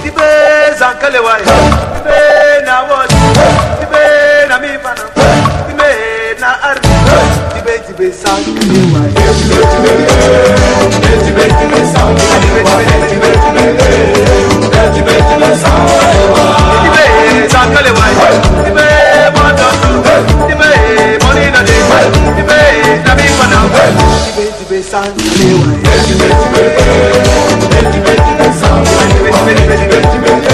idibe zankelewa ibe na wọsi ibe na mifana. Ibe na ari ibe idibe zankelewa ibe idibe idibe zankelewa ibe idibe idibe zankelewa ibe zankelewa ibe mọdọdọ ibe mọninade ibe na mifana. Ibe idibe zankelewa ibe idibe idibe zankelewa. divertimento.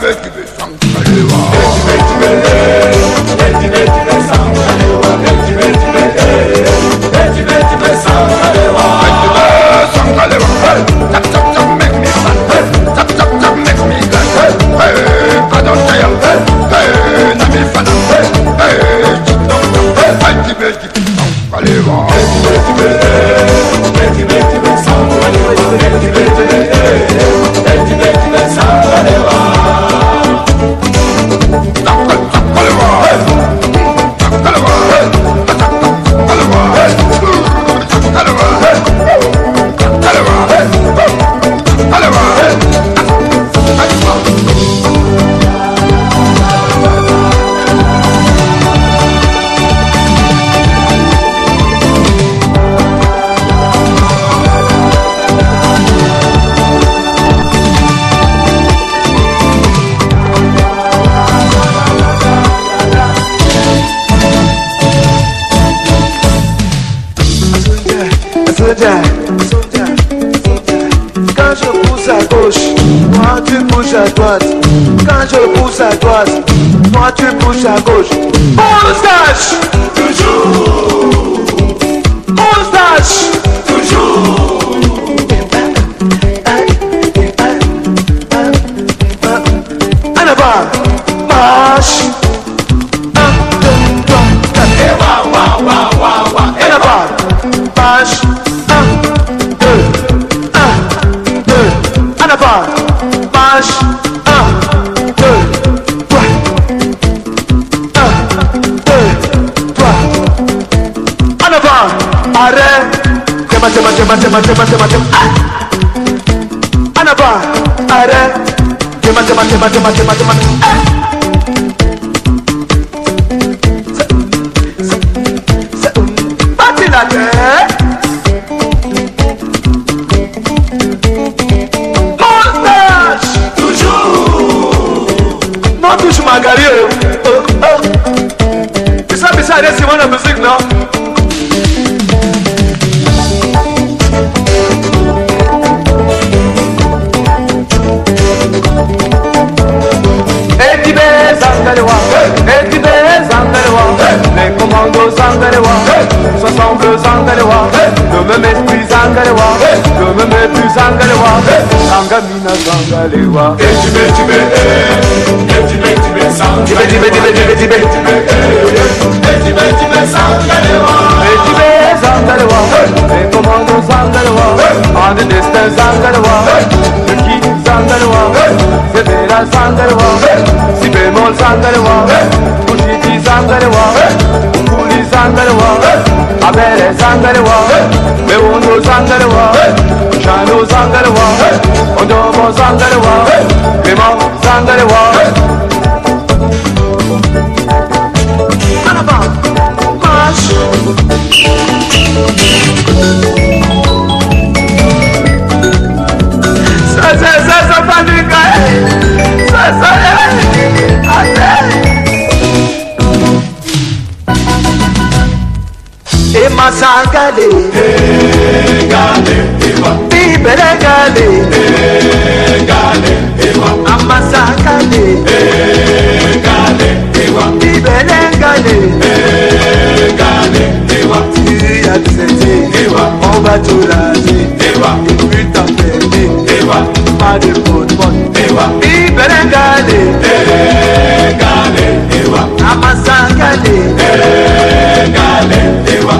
Weltgewürz, Weltgewürz, Weltgewürz, Weltgewürz, Weltgewürz, Soldier. Quand je pousse à gauche, toi tu pousses à droite. Quand je pousse à droite, toi tu pousses à gauche. Moustache, toujours. mate mate mate mate mate mate ah! anaba are. Ke mate mate mate mate mate mate Margarida, oh, oh. Sabe, sabe, semana, você Sangalewa, ça semble Sangalewa, ne me méprise Sangalewa, ne me méprise Sangalewa, Sangamina Sangalewa. Tibe tibe tibe tibe Sangalewa, tibe tibe tibe tibe tibe tibe Sangalewa, tibe Sangalewa, les commandes Sangalewa, en destin Sangalewa, le qui Sangalewa, c'est Bella Sangalewa, si bémol Sangalewa, Kuchiti Sangalewa. abere sangarwa be wondo sangarwa shano sangarwa odobo sangarwa bemo sangarwa gade gade ewa gade amasa gade gade ewa gade ọba tó lajẹ ewa ìbúta pẹlẹ ewa pàdé pọtpọt ewa gade amasa gade gade ewa.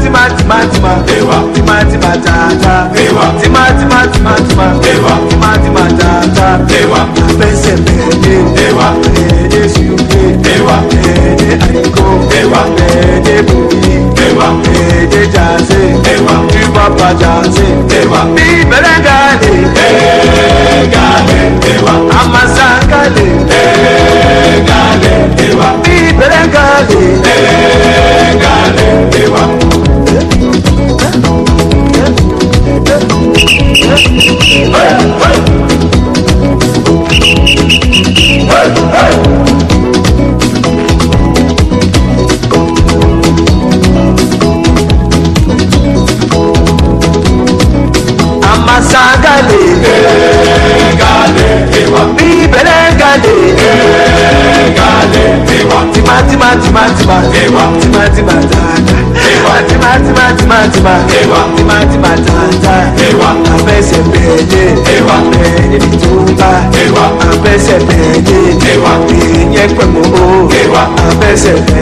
tíma tíma tíma ewa tíma tíma tata ewa tíma tíma tíma tíma ewa tíma tíma tata ewa pẹsẹ pẹlẹ ewa pẹlẹ sunke ewa pẹlẹ àyíkó ewa pẹlẹ bòyí ewa pẹlẹ jase ewa kíkọ pàjáse ewa bí bẹ̀rẹ̀ gàlè gàlè ewa amasangale gàlè ewa bí. tìmà tààtà. Ìwà tìmà tìmà tìmà tìmà. Ìwà tìmà tìmà tààtà. Ìwà abẹ́sẹ̀ bẹ̀ẹ́dẹ̀. Ìwà bẹ̀ẹ́dẹ̀ ni tó ń bá. Ìwà abẹ́sẹ̀ bẹ̀ẹ́dẹ̀. Ìwà èèyàn o. Ìwà abẹ́sẹ̀ bẹ̀ẹ́dẹ̀.